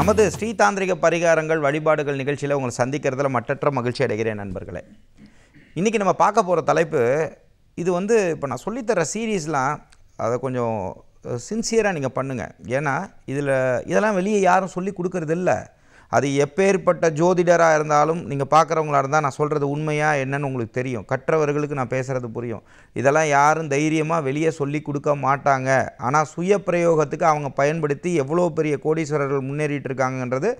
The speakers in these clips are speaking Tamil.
நமது ஸ்ரீதாந்திரிக பரிகாரங்கள் வழிபாடுகள் நிகழ்ச்சியில் உங்களை சந்திக்கிறதுல மற்றற்ற மகிழ்ச்சி அடைகிறேன் நண்பர்களே. இன்றைக்கி நம்ம பார்க்க போகிற தலைப்பு இது வந்து இப்போ நான் சொல்லித்தர சீரீஸ்லாம் அதை கொஞ்சம் சின்சியராக நீங்கள் பண்ணுங்கள் ஏன்னா இதில் இதெல்லாம் வெளியே யாரும் சொல்லி கொடுக்கறது அது எப்பேற்பட்ட ஜோதிடராக இருந்தாலும் நீங்கள் பார்க்குறவங்களா இருந்தால் நான் சொல்கிறது உண்மையாக என்னன்னு உங்களுக்கு தெரியும். கற்றவர்களுக்கு நான் பேசுகிறது புரியும். இதெல்லாம் யாரும் தைரியமாக வெளியே சொல்லி கொடுக்க மாட்டாங்க. ஆனால் சுய பிரயோகத்துக்கு அவங்க பயன்படுத்தி எவ்வளோ பெரிய கோடீஸ்வரர்கள் முன்னேறிட்டு இருக்காங்கன்றது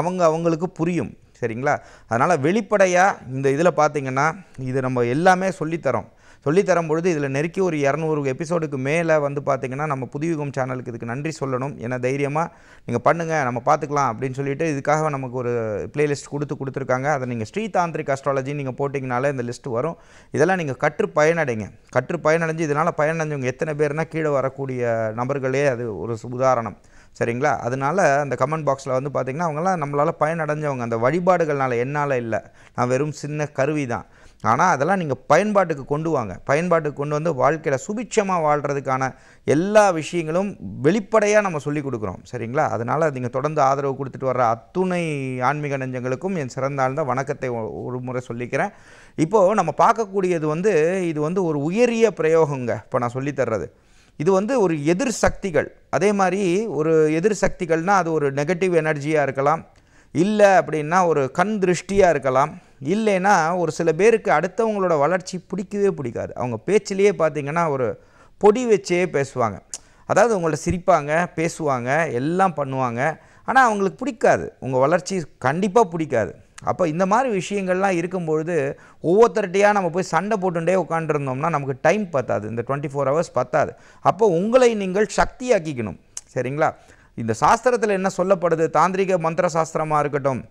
அவங்க அவங்களுக்கு புரியும். சரிங்களா? அதனால் வெளிப்படையாக இந்த இதில் பார்த்திங்கன்னா இது நம்ம எல்லாமே சொல்லித்தரோம். சொல்லித்தரும் பொழுது இதில் நெருக்கி ஒரு இரநூறு எபிசோடுக்கு மேலே வந்து பார்த்தீங்கன்னா நம்ம புதுயுகம் சேனலுக்கு இதுக்கு நன்றி சொல்லணும். ஏன்னா தைரியமாக நீங்கள் பண்ணுங்கள் நம்ம பார்த்துக்கலாம் அப்படின்னு சொல்லிட்டு இதுக்காக நமக்கு ஒரு பிளேலிஸ்ட் கொடுத்து கொடுத்துருக்காங்க. அதை நீங்கள் ஸ்ரீதாந்திரிக் அஸ்ட்ராலஜி நீங்கள் போட்டிங்கனாலே இந்த லிஸ்ட் வரும். இதெல்லாம் நீங்கள் கற்று பயனடைங்க. கற்று பயனடைஞ்சு இதனால் பயனடைஞ்சவங்க எத்தனை பேர்னா கீழே வரக்கூடிய நபர்களே அது ஒரு உதாரணம். சரிங்களா? அதனால அந்த கமெண்ட் பாக்ஸில் வந்து பார்த்திங்கன்னா அவங்களாம் நம்மளால் பயனடைஞ்சவங்க. அந்த வழிபாடுகள்னால என்னால் இல்லை. நான் வெறும் சின்ன கருவி தான் ஆனால் அதெல்லாம் நீங்கள் பயன்பாட்டுக்கு கொண்டு வாங்க. பயன்பாட்டுக்கு கொண்டு வந்து வாழ்க்கையில் சுபிட்சமாக வாழ்கிறதுக்கான எல்லா விஷயங்களும் வெளிப்படையாக நம்ம சொல்லிக் கொடுக்குறோம். சரிங்களா? அதனால் நீங்கள் தொடர்ந்து ஆதரவு கொடுத்துட்டு வர்ற அத்துணை ஆன்மீக நெஞ்சங்களுக்கும் என் சிறந்த ஆழ்ந்த வணக்கத்தை ஒரு முறை சொல்லிக்கிறேன். இப்போது நம்ம பார்க்கக்கூடியது வந்து இது வந்து ஒரு உயரிய பிரயோகங்க இப்போ நான் சொல்லித் தர்றது. இது வந்து ஒரு எதிர் சக்திகள். அதே மாதிரி ஒரு எதிர் சக்திகள்னால் அது ஒரு நெகட்டிவ் எனர்ஜியாக இருக்கலாம். இல்லை அப்படின்னா ஒரு கண் திருஷ்டியாக இருக்கலாம். இல்லைன்னா ஒரு சில பேருக்கு அடுத்தவங்களோட வளர்ச்சி பிடிக்கவே பிடிக்காது. அவங்க பேச்சிலேயே பார்த்தீங்கன்னா ஒரு பொடி வச்சே பேசுவாங்க. அதாவது உங்கள்ட்ட சிரிப்பாங்க பேசுவாங்க எல்லாம் பண்ணுவாங்க. ஆனால் அவங்களுக்கு பிடிக்காது. உங்கள் வளர்ச்சி கண்டிப்பாக பிடிக்காது. அப்போ இந்த மாதிரி விஷயங்கள்லாம் இருக்கும்பொழுது ஒவ்வொருத்தர்கிட்டையாக நம்ம போய் சண்டை போட்டுட்டே உட்காண்டிருந்தோம்னா நமக்கு டைம் பத்தாது. இந்த டுவெண்ட்டி ஃபோர் ஹவர்ஸ் பத்தாது. அப்போ உங்களை நீங்கள் சக்தியாக்கிக்கணும். சரிங்களா? இந்த சாஸ்திரத்தில் என்ன சொல்லப்படுது? தாந்திரிக மந்திர சாஸ்திரமாக இருக்கட்டும்.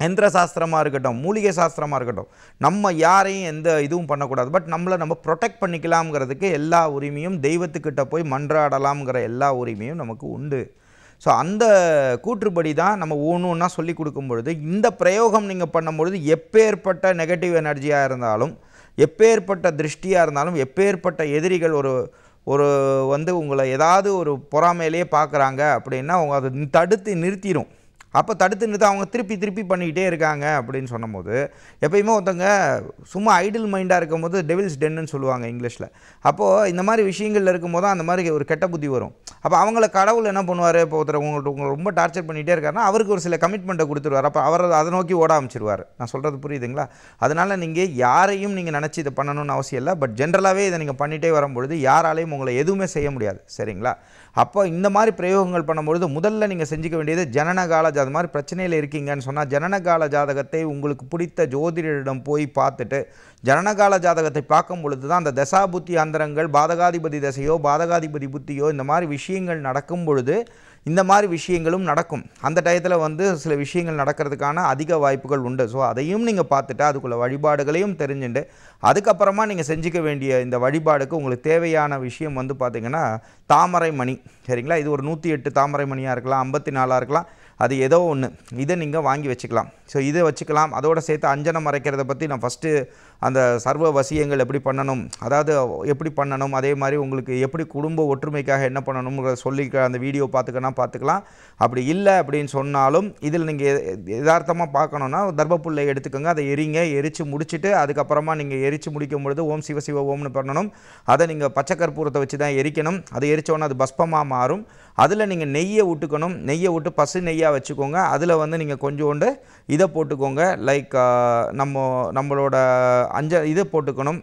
எந்திர சாஸ்திரமாக இருக்கட்டும் மூலிகை சாஸ்திரமாக இருக்கட்டும் நம்ம யாரையும் எந்த இதுவும் பண்ணக்கூடாது. பட் நம்மளை நம்ம ப்ரொடெக்ட் பண்ணிக்கலாம்ங்கிறதுக்கு எல்லா உரிமையும் தெய்வத்துக்கிட்ட போய் மன்றாடலாம்ங்கிற எல்லா உரிமையும் நமக்கு உண்டு. ஸோ அந்த கூற்றுப்படி தான் நம்ம ஒன்று ஒன்றா சொல்லி கொடுக்கும் பொழுது இந்த பிரயோகம் நீங்கள் பண்ணும்பொழுது எப்பேற்பட்ட நெகட்டிவ் எனர்ஜியாக இருந்தாலும் எப்பேற்பட்ட திருஷ்டியாக இருந்தாலும் எப்பேற்பட்ட எதிரிகள் ஒரு ஒரு வந்து உங்களை ஏதாவது ஒரு பொறாமையிலேயே பார்க்குறாங்க அப்படின்னா அவங்க அதை தடுத்து நிறுத்திடும் அப்போ தடுத்து நிறுத்த அவங்க திருப்பி திருப்பி பண்ணிக்கிட்டே இருக்காங்க அப்படின்னு சொன்னபோது எப்பயுமே ஒருத்தங்க சும்மா ஐடில் மைண்டாக இருக்கும்போது டெவில்ஸ் டென்னு சொல்லுவாங்க இங்கிலீஷில். அப்போது இந்த மாதிரி விஷயங்கள் இருக்கும்போது அந்த மாதிரி ஒரு கெட்ட புத்தி வரும். அப்போ அவங்கள கடவுள் என்ன பண்ணுவார்? இப்போ ஒருத்தர் உங்கள்கிட்ட உங்களை ரொம்ப டார்ச்சர் பண்ணிகிட்டே இருக்காருன்னா அவருக்கு ஒரு சில கமிட்மெண்ட்டை கொடுத்துருவார். அப்போ அவர் அதை நோக்கி ஓட ஆரம்பிச்சிருவார். நான் சொல்கிறது புரியுதுங்களா? அதனால் நீங்கள் யாரையும் நீங்கள் நினச்சி இதை பண்ணணும்னு அவசியம் இல்லை. பட் ஜென்ரலாகவே இதை நீங்கள் பண்ணிகிட்டே வரும்பொழுது யாராலையும் உங்களை எதுவுமே செய்ய முடியாது. சரிங்களா? அப்போ இந்த மாதிரி பிரயோகங்கள் பண்ணும்பொழுது முதல்ல நீங்கள் செஞ்சுக்க வேண்டியது ஜனனகால ஜா- அது மாதிரி பிரச்சனையில் இருக்கீங்கன்னு சொன்னால் ஜனனகால ஜாதகத்தை உங்களுக்கு பிடித்த ஜோதிடரிடம் போய் பார்த்துட்டு ஜனனகால ஜாதகத்தை பார்க்கும் பொழுது தான் அந்த தசாபுத்தி அந்தரங்கள் பாதகாதிபதி தசையோ பாதகாதிபதி புத்தியோ இந்த மாதிரி விஷயங்கள் நடக்கும் பொழுது இந்த மாதிரி விஷயங்களும் நடக்கும். அந்த டயத்தில் வந்து சில விஷயங்கள் நடக்கிறதுக்கான அதிக வாய்ப்புகள் உண்டு. ஸோ அதையும் நீங்கள் பார்த்துட்டு அதுக்குள்ள வழிபாடுகளையும் தெரிஞ்சுட்டு அதுக்கப்புறமா நீங்கள் செஞ்சுக்க வேண்டிய இந்த வழிபாடுக்கு உங்களுக்கு தேவையான விஷயம் வந்து பார்த்திங்கன்னா தாமரை மணி. சரிங்களா? இது ஒரு நூற்றி எட்டு தாமரை மணியாக இருக்கலாம் ஐம்பத்தி நாலாக இருக்கலாம். அது ஏதோ ஒன்று இதை நீங்கள் வாங்கி வச்சுக்கலாம். ஸோ இதை வச்சுக்கலாம். அதோட சேர்த்து அஞ்சனம் மறைக்கிறத பற்றி நான் ஃபஸ்ட்டு அந்த சர்வ வசியங்கள் எப்படி பண்ணணும் அதாவது எப்படி பண்ணணும் அதே மாதிரி உங்களுக்கு எப்படி குடும்ப ஒற்றுமைக்காக என்ன பண்ணணுங்கிறத சொல்லி அந்த வீடியோ பார்த்துக்கனா பார்த்துக்கலாம். அப்படி இல்லை அப்படின்னு சொன்னாலும் இதில் நீங்கள் யதார்த்தமாக பார்க்கணுன்னா தர்பப்புல்லை எடுத்துக்கோங்க. அதை எரிங்க எரித்து முடிச்சுட்டு அதுக்கப்புறமா நீங்கள் எரித்து முடிக்கும் பொழுது ஓம் சிவ சிவ ஓம்னு பண்ணணும். அதை நீங்கள் பச்சை கற்பூரத்தை வச்சு தான் எரிக்கணும். அதை எரித்தோன்னே அது பஸ்பமாக மாறும். அதில் நீங்கள் நெய்யை விட்டுக்கணும் நெய்யை விட்டு பசு நெய்யாக வச்சுக்கோங்க. அதில் வந்து நீங்கள் கொஞ்சோண்டு இதை போட்டுக்கோங்க. லைக் நம்ம நம்மளோட அஞ்ச இதை போட்டுக்கணும்.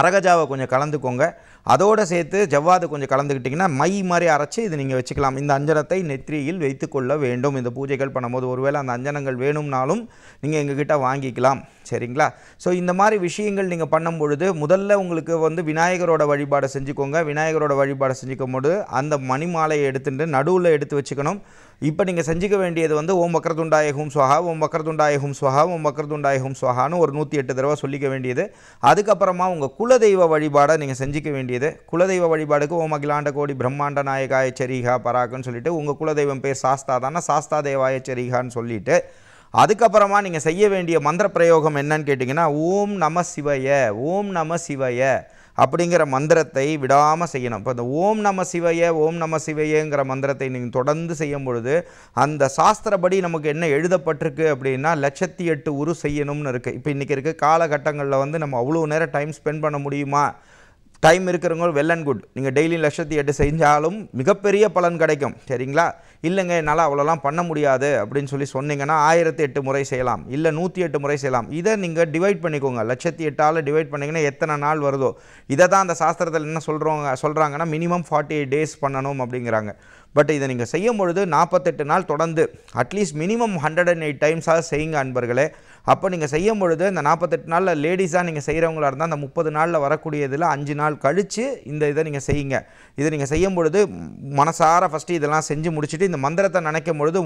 அரகஜாவை கொஞ்சம் கலந்துக்கோங்க. அதோடு சேர்த்து ஜவ்வாது கொஞ்சம் கலந்துக்கிட்டிங்கன்னா மை மாதிரி அரைச்சி இது நீங்கள் வச்சுக்கலாம். இந்த அஞ்சனத்தை நெத்திரியில் வைத்துக்கொள்ள வேண்டும். இந்த பூஜைகள் பண்ணும்போது ஒருவேளை அந்த அஞ்சனங்கள் வேணும்னாலும் நீங்கள் எங்ககிட்ட வாங்கிக்கலாம். சரிங்களா? ஸோ இந்த மாதிரி விஷயங்கள் நீங்கள் பண்ணும் பொழுது முதல்ல உங்களுக்கு வந்து விநாயகரோட வழிபாடை செஞ்சுக்கோங்க. விநாயகரோட வழிபாடை செஞ்சுக்கும் போது அந்த மணிமாலையை எடுத்துட்டு நடுவில் எடுத்து வச்சுக்கணும். இப்போ நீங்கள் செஞ்சுக்க வேண்டியது வந்து ஓம் வக்கரதுண்டாய ஹூம் ஸ்வஹா ஓம் வக்கரதுண்டாய ஹூம் ஸ்வஹா ஓம் வக்கரதுண்டாய ஹூம் ஸ்வஹான்னு ஒரு நூற்றி எட்டு தடவை சொல்லிக்க வேண்டியது. அதுக்கப்புறமா உங்கள் குலதெய்வ வழிபாடை நீங்கள் செஞ்சுக்க வேண்டியது. குலதெய்வ வழிபாடுக்கு ஓம் அகிலாண்ட கோடி பிரம்மாண்ட நாயகாய சரிகா பராக்குன்னு சொல்லிட்டு உங்கள் குலதெய்வம் பேர் சாஸ்தா தானே சாஸ்தா தேவாய சரிகான்னு சொல்லிட்டு அதுக்கப்புறமா நீங்கள் செய்ய வேண்டிய மந்திர பிரயோகம் என்னன்னு கேட்டிங்கன்னா ஓம் நம சிவய ஓம் நம சிவய. அப்படிங்கிற மந்திரத்தை விடாமல் செய்யணும். இப்போ இந்த ஓம் நம சிவைய ஓம் நம சிவையங்கிற மந்திரத்தை நீங்கள் தொடர்ந்து செய்யும் பொழுது அந்த சாஸ்திரப்படி நமக்கு என்ன எழுதப்பட்டிருக்கு அப்படின்னா லட்சத்தி எட்டு உரு செய்யணும்னு இருக்குது இப்போ இன்றைக்கி இருக்க காலகட்டங்களில் வந்து நம்ம அவ்வளோ நேரம் டைம் ஸ்பெண்ட் பண்ண முடியுமா? டைம் இருக்கிறவங்க வெல் அண்ட் குட் நீங்கள் டெய்லி லட்சத்தி எட்டு செஞ்சாலும் மிகப்பெரிய பலன் கிடைக்கும். சரிங்களா? இல்லைங்க என்னால் அவ்வளோலாம் பண்ண முடியாது அப்படின்னு சொல்லி சொன்னீங்கன்னா ஆயிரத்தி எட்டு முறை செய்யலாம். இல்லை நூற்றி எட்டு முறை செய்யலாம். இதை நீங்கள் டிவைட் பண்ணிக்கோங்க. லட்சத்தி எட்டால் டிவைட் பண்ணிங்கன்னா எத்தனை நாள் வருதோ? இதை தான் அந்த சாஸ்திரத்தில் என்ன சொல்கிறவங்க சொல்கிறாங்கன்னா மினிமம் ஃபார்ட்டி எயிட் டேஸ் பண்ணணும் அப்படிங்கிறாங்க. பட் இதை நீங்கள் செய்யும் பொழுது நாற்பத்தெட்டு நாள் தொடர்ந்து at least minimum hundred and eight டைம்ஸாக செய்யுங்க அன்பர்களே. அப்போ நீங்கள் செய்யும் பொழுது இந்த நாற்பத்தெட்டு நாளில் லேடிஸாக நீங்கள் செய்கிறவங்களா இருந்தால் அந்த முப்பது நாளில் வரக்கூடியதில் அஞ்சு நாள் கழித்து இந்த இதை நீங்கள் செய்யுங்க. இதை நீங்கள் செய்யும் பொழுது மனசார ஃபஸ்ட்டு இதெல்லாம் செஞ்சு முடிச்சுட்டு இந்த மந்திரத்தை நினைக்கும் பொழுது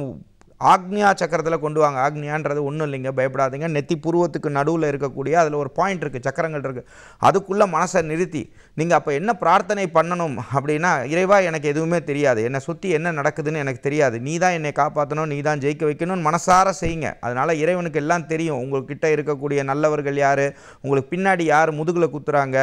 ஆக்னியா சக்கரத்தில் கொண்டு வாங்க. ஆக்னியான்றது ஒன்றும் இல்லைங்க பயப்படாதீங்க. நெத்தி புருவத்துக்கு நடுவில் இருக்கக்கூடிய அதில் ஒரு பாயிண்ட் இருக்குது சக்கரங்கள் இருக்குது அதுக்குள்ளே மனசை நிறுத்தி நீங்கள் அப்போ என்ன பிரார்த்தனை பண்ணணும் அப்படின்னா இறைவா எனக்கு எதுவுமே தெரியாது. என்னை சுற்றி என்ன நடக்குதுன்னு எனக்கு தெரியாது. நீ தான் என்னை காப்பாற்றணும் நீ தான் ஜெயிக்க வைக்கணும்னு மனசார செய்யுங்க. அதனால் இறைவனுக்கு எல்லாம் தெரியும். உங்கள்கிட்ட இருக்கக்கூடிய நல்லவர்கள் யார்? உங்களுக்கு பின்னாடி யார் முதுகில் குத்துறாங்க?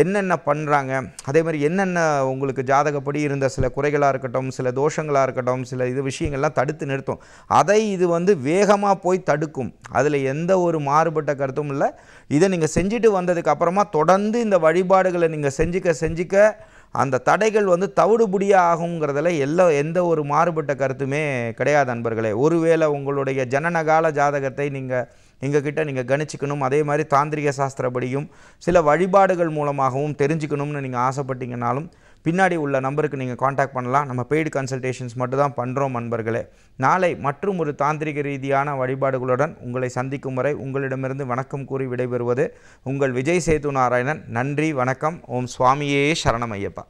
என்னென்ன பண்ணுறாங்க அதே மாதிரி என்னென்ன உங்களுக்கு ஜாதகப்படி இருந்த சில குறைகளாக இருக்கட்டும் சில தோஷங்களாக இருக்கட்டும் சில இது விஷயங்கள்லாம் தடுத்து நிறுத்தும். அதை இது வந்து வேகமாக போய் தடுக்கும். அதில் எந்த ஒரு மாறுபட்ட கருத்தும் இல்லை. இதை நீங்கள் செஞ்சுட்டு வந்ததுக்கு அப்புறமா தொடர்ந்து இந்த வழிபாடுகளை நீங்கள் செஞ்சுக்க செஞ்சுக்க அந்த தடைகள் வந்து தவிடுபடியாக ஆகுங்கிறதுல எல்லா எந்த ஒரு மாறுபட்ட கருத்துமே கிடையாது நண்பர்களே. ஒருவேளை உங்களுடைய ஜனனகால ஜாதகத்தை நீங்கள் எங்ககிட்ட நீங்கள் கணிச்சிக்கணும் அதே மாதிரி தாந்திரிக சாஸ்திரப்படியும் சில வழிபாடுகள் மூலமாகவும் தெரிஞ்சுக்கணும்னு நீங்கள் ஆசைப்பட்டீங்கனாலும் பின்னாடி உள்ள நம்பருக்கு நீங்கள் காண்டாக்ட் பண்ணலாம். நம்ம பெய்டு கன்சல்டேஷன்ஸ் மட்டும் தான் பண்ணுறோம் நண்பர்களே. நாளை மற்றும் ஒரு தாந்திரிக ரீதியான வழிபாடுகளுடன் உங்களை சந்திக்கும் வரை உங்களிடமிருந்து வணக்கம் கூறி விடைபெறுவது உங்கள் விஜய் சேது நாராயணன். நன்றி வணக்கம். ஓம் சுவாமியே சரணம் ஐயப்பா.